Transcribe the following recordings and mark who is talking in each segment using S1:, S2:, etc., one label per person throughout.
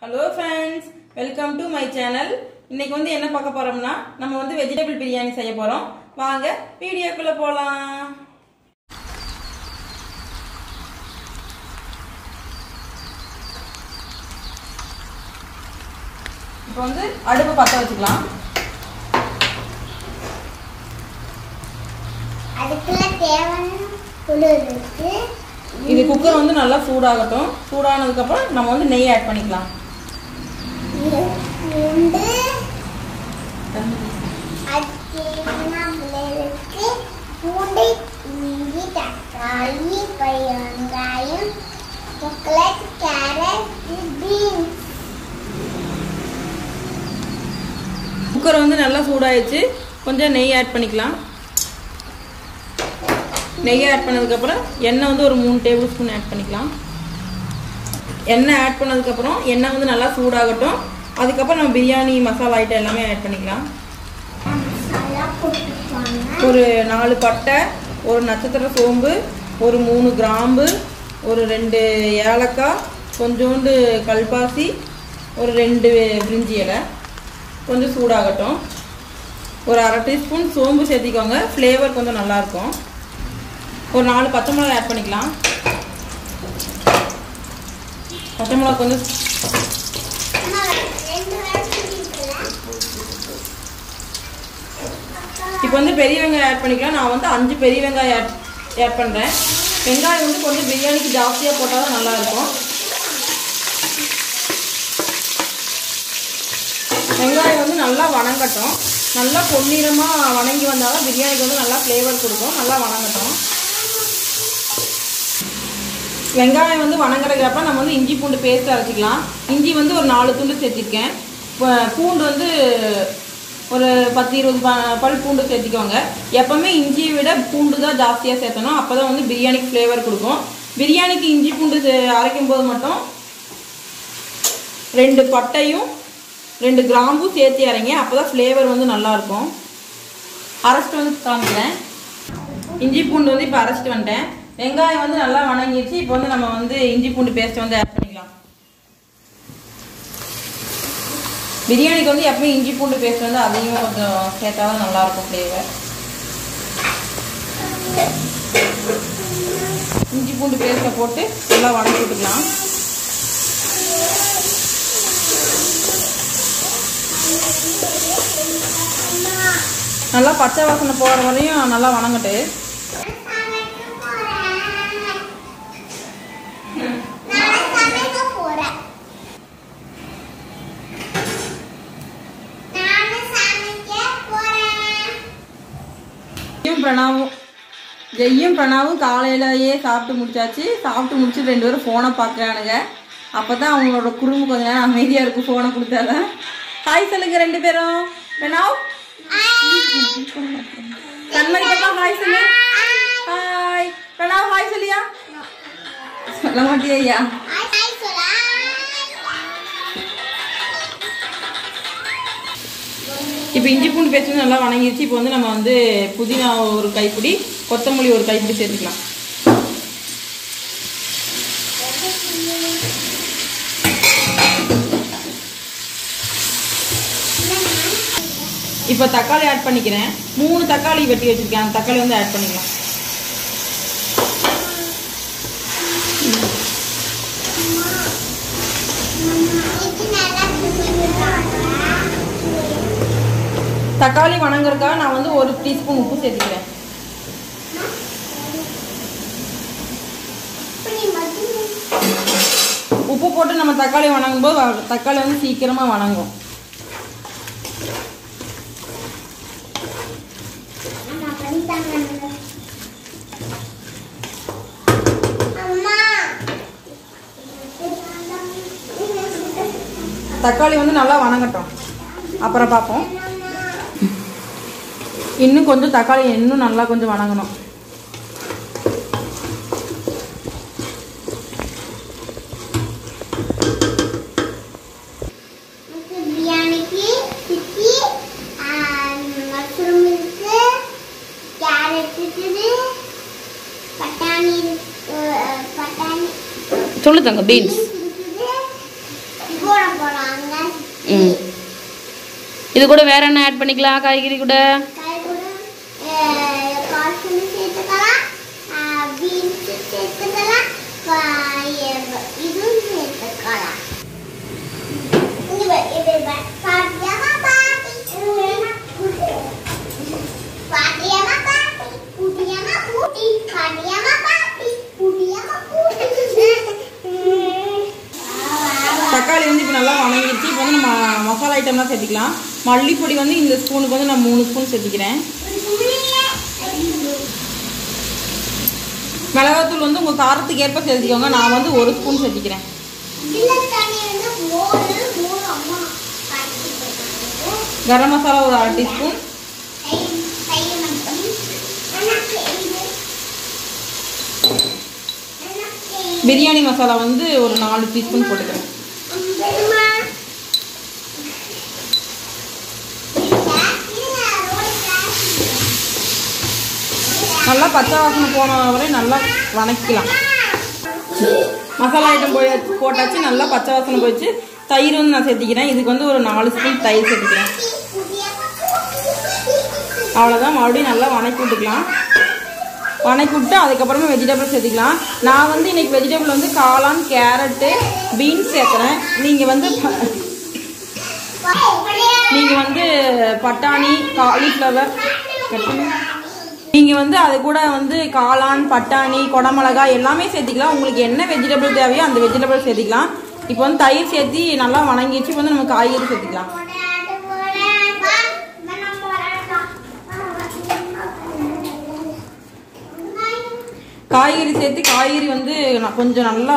S1: Hello friends welcome to my channel இன்னைக்கு வந்து என்ன பார்க்க போறோம்னா நம்ம வந்து வெஜிடபிள் பிரியாணி செய்ய போறோம். வாங்க வீடியோக்குள்ள போலாம். இப்போ வந்து அடுப்பு பற்ற வச்சுக்கலாம்.
S2: அதுக்குள்ள தேவையான குளிர் இருக்கு
S1: இது குக்கர் வந்து நல்லா சூடாகட்டும். சூடானதுக்கு அப்புறம் நம்ம வந்து நெய் ஆட் பண்ணிக்கலாம்.
S2: பூண்டு அச்சின்னா பிள்ளைகளுக்கு பூண்டு இஞ்சி தக்காளி வெங்காயம் சாக்லேட் கேரட் பீன்ஸ்
S1: குக்கர் வந்து நல்லா சூடாயிடுச்சு. கொஞ்சம் நெய் ஆட் பண்ணிக்கலாம். நெய் ஆட் பண்ணதுக்கப்புறம் எண்ணெய் வந்து ஒரு மூணு டேபிள் ஸ்பூன் ஆட் பண்ணிக்கலாம். எண்ணெய் ஆட் பண்ணதுக்கப்புறம் எண்ணெய் வந்து நல்லா சூடாகட்டும். அதுக்கப்புறம் நம்ம பிரியாணி மசாலா ஐட்டம் எல்லாமே ஆட் பண்ணிக்கலாம். ஒரு நாலு பட்டை ஒரு நட்சத்திர சோம்பு ஒரு மூணு கிராம்பு ஒரு ரெண்டு ஏலக்காய் கொஞ்சோண்டு கல்பாசி ஒரு ரெண்டு பிரிஞ்சி இலை. கொஞ்சம் சூடாகட்டும். ஒரு அரை டீஸ்பூன் சோம்பு சேர்த்திக்கோங்க. ஃப்ளேவர் கொஞ்சம் நல்லாயிருக்கும். ஒரு நாலு பச்சை மிளகா ஆட் பண்ணிக்கலாம். பச்சை மிளகா கொஞ்சம் இப்போ வந்து பெரிய வெங்காயம் ஆட் பண்ணிக்கலாம். நான் வந்து அஞ்சு பெரிய வெங்காயம் ஆட் ஆட் பண்ணுறேன் வெங்காயம் வந்து கொஞ்சம் பிரியாணிக்கு ஜாஸ்தியாக போட்டால் தான் நல்லாயிருக்கும். வெங்காயம் வந்து நல்லா வணங்கட்டும். நல்லா பொன்னிறமாக வணங்கி வந்தால் தான் பிரியாணிக்கு வந்து நல்லா ஃப்ளேவர் கொடுக்கும். நல்லா வணங்கட்டும். வெங்காயம் வந்து வணங்குறதுக்கப்ப நம்ம வந்து இஞ்சி பூண்டு பேஸ்ட் அரைச்சிக்கலாம். இஞ்சி வந்து ஒரு நாலு துண்டு சேர்த்துருக்கேன். இப்போ பூண்டு வந்து ஒரு பத்து இருபது ப- பல் பூண்டு சேர்த்திக்கோங்க எப்போவுமே இஞ்சியை விட பூண்டு தான் ஜாஸ்தியாக சேர்த்தணும் அப்போ தான் வந்து பிரியாணிக்கு ஃப்ளேவர் கொடுக்கும். பிரியாணிக்கு இஞ்சி பூண்டு சே- அரைக்கும் போது மட்டும் ரெண்டு பட்டையும் ரெண்டு கிராம்பும் சேர்த்து இறங்கி அப்போ தான் ஃப்ளேவர் வந்து நல்லாயிருக்கும். அரைச்சிட்டு வந்து காமிக்கிறேன். இஞ்சி பூண்டு வந்து இப்போ அரைச்சிட்டு வந்துட்டேன். வெங்காயம் வந்து நல்லா வணங்கிடுச்சு. இப்போ வந்து நம்ம வந்து இஞ்சி பூண்டு பேஸ்ட் வந்து ஆட் பிரியாணிக்கு வந்து எப்பவும் இஞ்சி பூண்டு பேஸ்ட் வந்து அதிகமாக கொஞ்சம் சேர்த்தா தான் நல்லாயிருக்கும் ஃப்ளேவர் இஞ்சி பூண்டு பேஸ்ட்டை போட்டு நல்லா வதக்கி விட்டுக்கலாம். நல்லா பச்சை வாசனை போகிற வரையும் நல்லா வணங்கட்டு. ஜெய்யும் பிரணாவும் ஜெய்யும் பிரணாவும் காலையிலேயே சாப்பிட்டு முடிச்சாச்சு. சாப்பிட்டு முடிச்சு ரெண்டு பேரும் ஃபோனை பார்க்குறானுங்க. அப்போ தான் அவங்களோட குடும்பம் கொஞ்ச நேரம் அமைதியாக இருக்கும் ஃபோனை கொடுத்தாதான் ஹாய் சொல்லுங்க ரெண்டு பேரும். பிரணாவ் கண்மணி பாப்பா ஹாய் சொல்லு. ஹாய் பிரணாவ் ஹாய் சொல்லியா? சொல்ல மாட்டியா? இப்போ இஞ்சி பூண்டு பேஸ்ட்டு நல்லா வணங்கிடுச்சு இப்போ வந்து நம்ம வந்து புதினா ஒரு கைப்பிடி கொத்தமல்லி ஒரு கைப்பிடி சேர்த்துக்கலாம். இப்போ தக்காளி ஆட் பண்ணிக்கிறேன். மூணு தக்காளி வெட்டி வச்சுருக்கேன். அந்த தக்காளி வந்து ஆட் பண்ணிக்கலாம்
S2: இது நல்லா குடிக்கிறாங்க.
S1: தக்காளி வணங்குறதுக்காக நான் வந்து ஒரு டீஸ்பூன் உப்பு சேர்த்துக்கிறேன். உப்பு போட்டு நம்ம தக்காளி வணங்கும் போது தக்காளி வந்து சீக்கிரமாக வணங்கும். தக்காளி வந்து நல்லா வணங்கட்டும். அப்புறம் பார்ப்போம். இன்னும் கொஞ்சம் தக்காளி இன்னும் நல்லா கொஞ்சம் வணங்கணும். சொல்லு தங்க பீன்ஸ்.
S3: இது கூட வேற என்ன ஆட் பண்ணிக்கலாம் காய்கறி கூட?
S1: ஐட்டம்லாம் சேர்த்துக்கலாம். மல்லிப்பொடி வந்து இந்த ஸ்பூனுக்கு வந்து நான் மூணு ஸ்பூன் சேர்த்துக்கிறேன். மிளகாத்தூள் வந்து உங்கள் காரத்துக்கு ஏற்ப சேர்த்துக்கோங்க. நான் வந்து ஒரு ஸ்பூன் சேர்த்துக்கிறேன். கரம் மசாலா ஒரு அரை டீஸ்பூன் பிரியாணி மசாலா வந்து ஒரு நாலு டீஸ்பூன் போட்டுக்கிறேன்
S2: பெருமா
S1: நல்லா பச்சை வாசனை போன வரை நல்லா வணக்கிக்கலாம் மசாலா ஐட்டம் போய் போட்டாச்சு நல்லா பச்சை வாசனை போயிடுச்சு. தயிர் வந்து நான் சேர்த்திக்கிறேன். இதுக்கு வந்து ஒரு நாலு ஸ்பூன் தயிர் சேர்த்துக்கிறேன். அவ்வளோதான் மறுபடியும் நல்லா வணக்கி விட்டுக்கலாம். வணக்கி விட்டு அதுக்கப்புறமா வெஜிடபிள் சேர்த்துக்கலாம். நான் வந்து இன்னைக்கு வெஜிடபிள் வந்து காளான் கேரட்டு பீன்ஸ் சேர்க்குறேன். நீங்கள் வந்து நீங்கள் வந்து பட்டாணி காலிஃப்ளவர் நீங்கள் வந்து அது கூட வந்து காளான் பட்டாணி கொடமிளகா எல்லாமே சேர்த்திக்கலாம். உங்களுக்கு என்ன வெஜிடபிள் தேவையோ அந்த வெஜிடபிள் சேர்த்திக்கலாம். இப்போ வந்து தயிர் சேர்த்து நல்லா வணங்கிடுச்சு. இப்போ வந்து நம்ம காய்கறி சேர்த்துக்கலாம். காய்கறி சேர்த்து காய்கறி வந்து நான் கொஞ்சம் நல்லா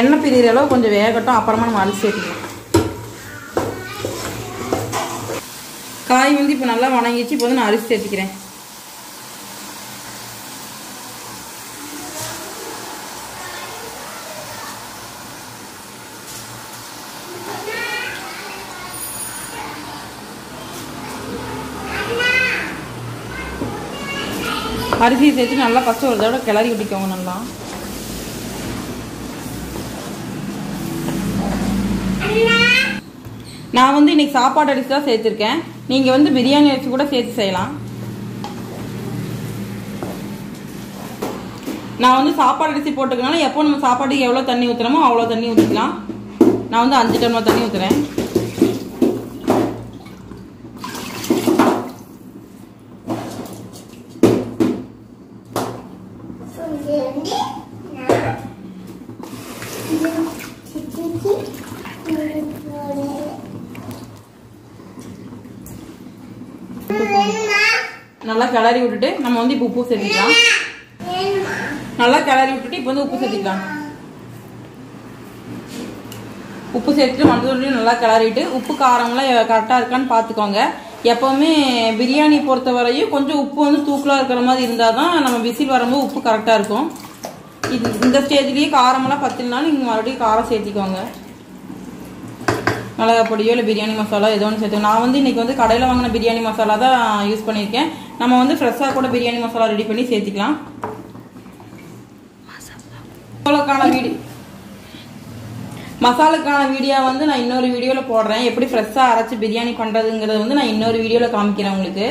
S1: எண்ணெய் பிரிகிற அளவு கொஞ்சம் வேகட்டும். அப்புறமா நம்ம அரிசி சேர்த்துக்கலாம். காய் வந்து இப்போ நல்லா வணங்கிச்சு இப்போ வந்து நான் அரிசி சேர்த்துக்கிறேன். அரிசியை சேர்த்து நல்லா ஃபஸ்ட்டு ஒரு தடவை கிளறி விட்டுக்கோங்க நல்லா. நான் வந்து இன்னைக்கு சாப்பாடு அரிசி தான் சேர்த்துருக்கேன். நீங்கள் வந்து பிரியாணி அரிசி கூட சேர்த்து செய்யலாம். நான் வந்து சாப்பாடு அரிசி போட்டுக்கனால எப்போ நம்ம சாப்பாட்டுக்கு எவ்வளோ தண்ணி ஊற்றுறோமோ அவ்வளோ தண்ணி ஊற்றிக்கலாம் நான் வந்து அஞ்சு டம்ளர் தண்ணி ஊற்றுறேன் நல்லா கிளறி விட்டுட்டு நம்ம வந்து இப்போ உப்பு சேர்த்துக்கலாம். நல்லா கிளறி விட்டுட்டு இப்போ வந்து உப்பு சேர்த்துக்கலாம். உப்பு சேர்த்துட்டு மஞ்சள் நல்லா கிளறிட்டு உப்பு காரம்லாம் கரெக்டாக இருக்கான்னு பார்த்துக்கோங்க. எப்போவுமே பிரியாணி பொறுத்த வரையும் கொஞ்சம் உப்பு வந்து தூக்கலாக இருக்கிற மாதிரி இருந்தால் தான் நம்ம விசில் வரும்போது உப்பு கரெக்டாக இருக்கும். இது இந்த ஸ்டேஜ்லேயே காரமெல்லாம் பத்தினாலும் நீங்கள் மறுபடியும் காரம் சேர்த்திக்கோங்க. மிளகா பொடியோ இல்லை பிரியாணி மசாலா ஏதோ ஒன்று சேர்த்து நான் வந்து இன்னைக்கு வந்து கடையில் வாங்கின பிரியாணி மசாலா தான் யூஸ் பண்ணியிருக்கேன். நம்ம வந்து ஃப்ரெஷ்ஷாக கூட பிரியாணி மசாலா ரெடி பண்ணி சேர்த்துக்கலாம். மசாலாக்கான வீடியோ மசாலுக்கான வீடியோ வந்து நான் இன்னொரு வீடியோவில் போடுறேன். எப்படி ஃப்ரெஷ்ஷாக அரைச்சி பிரியாணி பண்ணுறதுங்கிறத வந்து நான் இன்னொரு வீடியோவில் காமிக்கிறேன் உங்களுக்கு.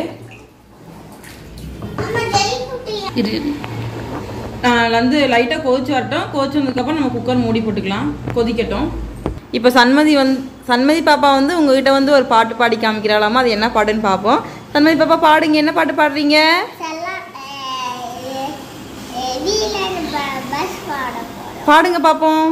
S1: வந்து லைட்டாக கொதிச்சு வரட்டும். கொதிச்சு வந்ததுக்கப்புறம் நம்ம குக்கர் மூடி போட்டுக்கலாம். கொதிக்கட்டும். இப்போ சண்மதி வந்து சண்மதி பாப்பா வந்து உங்ககிட்ட வந்து ஒரு பாட்டு பாடி காமிக்கிறாளாமா அது என்ன பாடுன்னு பார்ப்போம் சண்மதி பாப்பா பாடுங்க என்ன பாட்டு பாடுறீங்க பாடுங்க பார்ப்போம்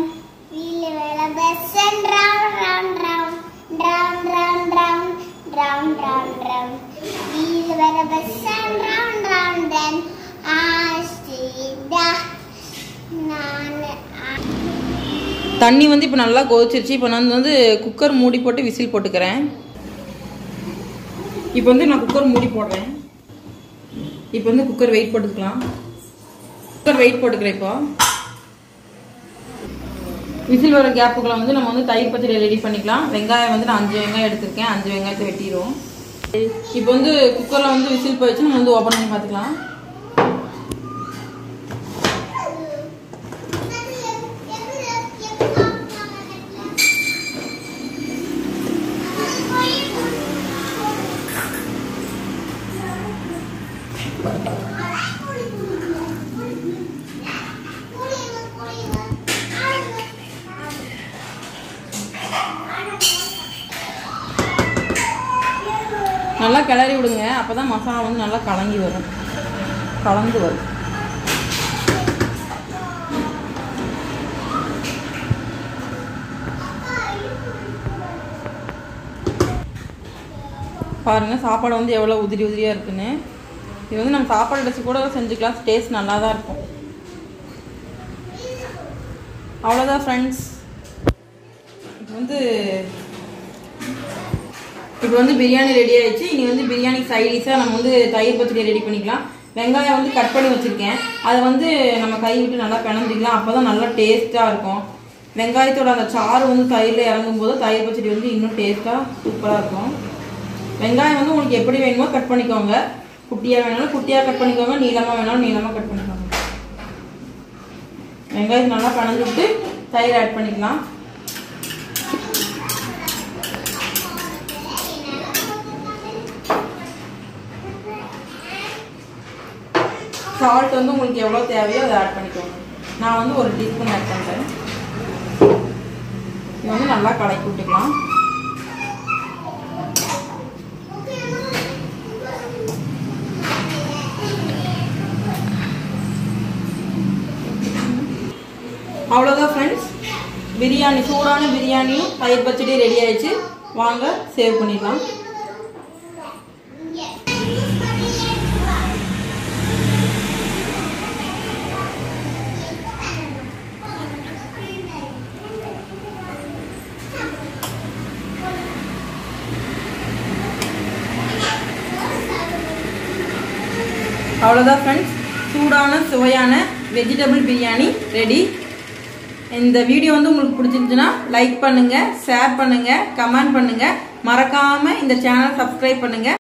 S2: நான்
S1: தண்ணி வந்து இப்போ நல்லா கொதிச்சிருச்சு. இப்போ நான் வந்து குக்கர் மூடி போட்டு விசில் போட்டுக்கிறேன். இப்போ வந்து நான் குக்கர் மூடி போடுறேன். இப்போ வந்து குக்கர் வெயிட் போட்டுக்கலாம். குக்கர் வெயிட் போட்டுக்கிறேன் இப்போ. விசில் வர கேப்புக்குள்ள வந்து நம்ம வந்து தயிர் பச்சடி ரெடி பண்ணிக்கலாம். வெங்காயம் வந்து நான் அஞ்சு வெங்காயம் எடுத்திருக்கேன். அஞ்சு வெங்காயத்தை வெட்டிடுவோம். இப்போ வந்து குக்கரில் வந்து விசில் போயிடுச்சு. நம்ம வந்து ஓப்பன் பண்ணி பார்த்துக்கலாம். கிளறி விடுங்க. அப்போ தான் மசாலா வந்து நல்லா கலங்கி வரும். கலந்து வரும். பாருங்கள் சாப்பாடு வந்து எவ்வளோ உதிரி உதிரியாக இருக்குன்னு. இது வந்து நம்ம சாப்பாடு வச்சு கூட செஞ்சுக்கலாம். டேஸ்ட் நல்லா தான் இருக்கும் அவ்வளோதான் ஃப்ரெண்ட்ஸ் வந்து இப்போ வந்து பிரியாணி ரெடி ஆயிடுச்சு. இனி வந்து பிரியாணி சைடிஷாக நம்ம வந்து தயிர் பச்சடி ரெடி பண்ணிக்கலாம். வெங்காயம் வந்து கட் பண்ணி வச்சுருக்கேன். அதை வந்து நம்ம கை விட்டு நல்லா பிணஞ்சிக்கலாம். அப்போ தான் நல்லா டேஸ்ட்டாக இருக்கும். வெங்காயத்தோட அந்த சாறு வந்து தயிரில் இறங்கும் போது தயிர் பச்சடி வந்து இன்னும் டேஸ்ட்டாக சூப்பராக இருக்கும். வெங்காயம் வந்து உங்களுக்கு எப்படி வேணுமோ கட் பண்ணிக்கோங்க. குட்டியாக வேணாலும் குட்டியாக கட் பண்ணிக்கோங்க. நீளமாக வேணாலும் நீளமாக கட் பண்ணிக்கோங்க. வெங்காயத்தை நல்லா பிணைஞ்சு விட்டு தயிர் ஆட் பண்ணிக்கலாம். சால்ட் வந்து உங்களுக்கு எவ்வளோ தேவையோ அதை ஆட் பண்ணிக்கோங்க. நான் வந்து ஒரு டீஸ்பூன் ஆட் பண்ணுறேன் இது வந்து நல்லா கலக்கி விட்டுக்கலாம். அவ்வளோதான் ஃப்ரெண்ட்ஸ் பிரியாணி சூடான பிரியாணியும் தயிர் பச்சடி ரெடி ஆயிடுச்சு. வாங்க சேவ் பண்ணிடலாம். அவ்வளோதான் ஃப்ரெண்ட்ஸ் சூடான சுவையான வெஜிடபிள் பிரியாணி ரெடி இந்த வீடியோ வந்து உங்களுக்கு பிடிச்சிருந்துச்சுன்னா லைக் பண்ணுங்கள் ஷேர் பண்ணுங்கள் கமெண்ட் பண்ணுங்கள் மறக்காமல் இந்த சேனல் சப்ஸ்கிரைப் பண்ணுங்கள்